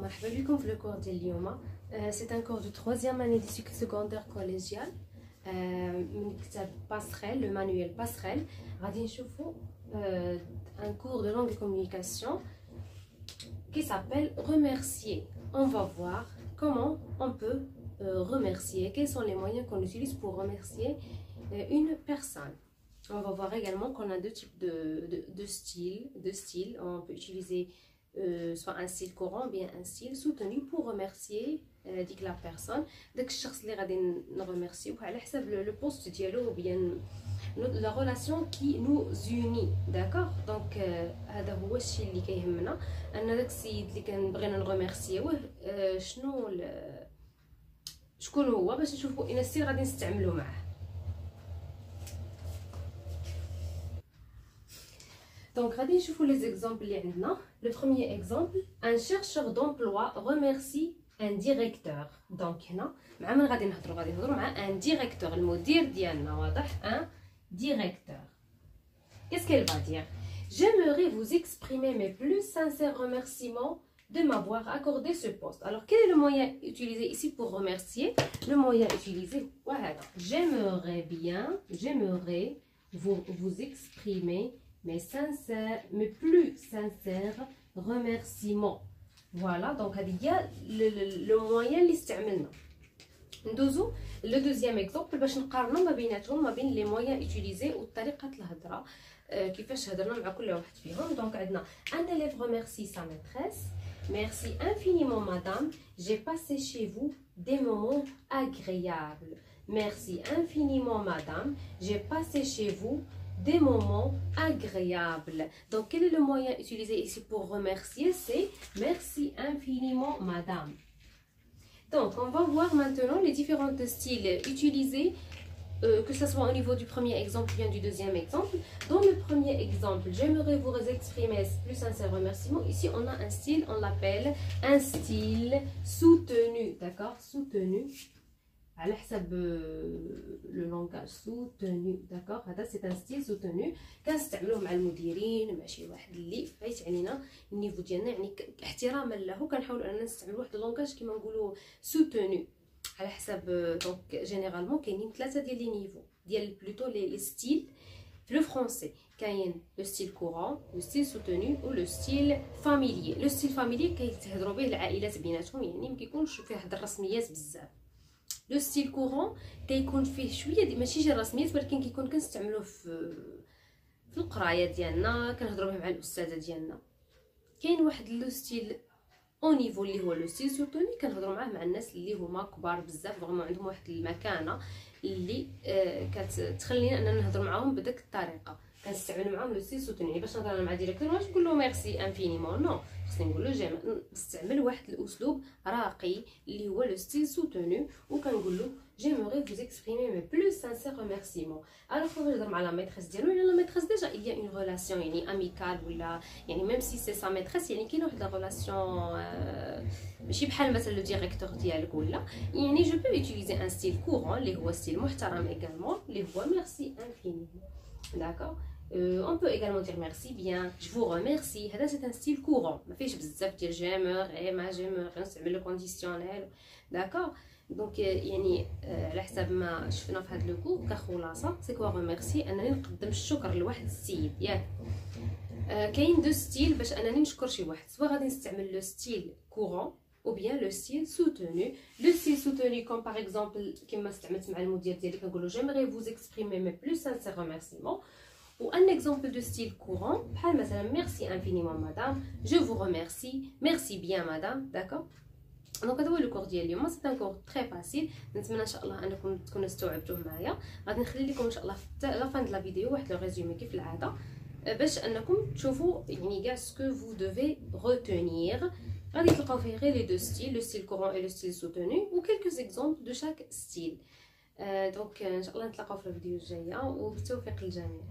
مرحبا بكم في الكور ديال اليوم سي ان كور دو troisième année دي cycle secondaire collégial من كتاب باسريل لو مانويل باسريل غادي نشوفوا ان كور دو langue communication qui s'appelle remercier on va voir comment on peut euh, remercier quels sont les moyens qu'on utilise pour remercier euh, une personne on va voir également qu'on a deux types de, de, de styles de style. on peut utiliser euh, soit un style courant ou bien un style soutenu pour remercier euh, ديك لا بيرسون داك الشخص اللي غادي نرميرسيوه على حساب لو بوست ديالو bien لا relation qui nous unit داكوغ دونك هذا هو الشيء اللي كيهمنا ان داك السيد اللي كنبغينا نرميرسيوه شنو شكون هو باش نشوفوا ان ستيل غادي نستعملو معاه Donc, je vous les exemples. Le premier exemple, un chercheur d'emploi remercie un directeur. Donc, un directeur, le mot un directeur. Qu'est-ce qu'elle va dire? J'aimerais vous exprimer mes plus sincères remerciements de m'avoir accordé ce poste. Alors, quel est le moyen utilisé ici pour remercier? Le moyen utilisé, voilà. J'aimerais bien, j'aimerais vous, vous exprimer mes sincères, mes plus sincères remerciements. Voilà, donc il y a le, le, le moyen اللي استعملنا. ندوزو لو دوزيام اكزومبل باش نقارنو ما بيناتهم ما بين لي مويان utiliser وطريقه الهضره كيفاش هضرنا مع كل واحد فيهم دونك عندنا un élève remercie sa maîtresse merci infiniment madame j'ai passé chez vous des moments agréables merci infiniment madame j'ai passé chez vous des moments agréables. Donc, quel est le moyen utilisé ici pour remercier? C'est merci infiniment, madame. Donc, on va voir maintenant les différents styles utilisés, euh, que ce soit au niveau du premier exemple ou bien du deuxième exemple. Dans le premier exemple, j'aimerais vous exprimer plus sincère remerciement. Ici, on a un style, on l'appelle un style soutenu. D'accord? Soutenu. على حسب لو لونغاج سوتوني داكوغ هذا سي ان ستيل سوتوني كنستعملوه مع المديرين مع شي واحد اللي فايت علينا النيفو ديالنا يعني احتراما له كنحاولوا اننا نستعملوا واحد اللونغاج كيما نقولوا سوتوني على حسب دونك جينيرالمون كاينين ثلاثة ديال لي نيفو ديال بلوتو لي ستيل في لو فرونسي كاين لو ستيل كورون لو ستيل سوتوني و لو ستيل فاميليي لو ستيل فاميليي كيتهضروا به العائلات بيناتهم يعني ما كيكونش فيه هاد الرسميات بزاف لو ستيل كورون كيكون فيه شوية ماشي جي رسميات ولكن كيكون كنستعملوه في في القراية ديالنا كنهضروا به مع الأستاذة ديالنا. كاين واحد لو ستيل أو نيفو اللي هو لو ستيل سوتوني كنهضروا معاه مع الناس اللي هما كبار بزاف فريمون عندهم واحد المكانة اللي آه كتخلينا أننا نهضروا معاهم بديك الطريقة. كنستعمل معاهم لو ستيل سوتوني يعني باش نهضر مع ديريكتور ماش نقول له ميرسي انفينيمون نو خصني نقول له جيم نستعمل واحد الاسلوب راقي اللي هو لو ستيل سوتونو وكنقول له جيموري فوز اكسبريمي مي بلوس سانسير ريميرسيمون الوغ فوا نهضر مع لا ميتريس ديالو يعني لا ميتريس ديجا il y a une relation يعني اميكال ولا يعني ميم سي سي سا ميتريس يعني كاين واحد لا ريلاسيون ماشي بحال مثلا لو ديريكتور ديالك ولا يعني جو بو utiliser ان ستيل كورون اللي هو ستيل محترم ايغالمون اللي هو ميرسي انفينيمون داكوغ Euh, on peut également dire merci bien, je vous remercie. C'est un style courant. ما فيش بزاف ديال j'aimerais ما j'aimerais نستعمل لو كونديسيونيل داكور دونك يعني على حساب ما شفنا في هذا لو كور كخلاصه سي كوا ريميرسي انني نقدم الشكر لواحد السيد ياك كاين دو ستيل باش انني نشكر شي واحد سواء غادي نستعمل لو ستيل كورون ou bien le style soutenu. Le style soutenu, comme par exemple, كما استعملت مع المدير ديالي كنقول j'aimerais vous exprimer mes plus sincères remerciements. Ou un exemple de style courant, merci infiniment madame, je vous remercie, merci bien madame, d'accord دونك هذا هو الكور ديال اليوم سي ان كور تري فاسيل نتمنى ان شاء الله انكم تكونوا استوعبتوه معايا غادي نخلي لكم ان شاء الله في لا فان لا فيديو واحد لو ريزومي كيف العاده باش انكم تشوفوا يعني كاع سكو فو دوفي روتونير غادي تلقاو فيه غير لي دو ستيل لو ستيل كورون اي لو ستيل سوتوني و كيلكو اكزومبل دو شاك ستيل دونك إن شاء الله نتلاقاو في الفيديو الجاية. وبالتوفيق للجميع.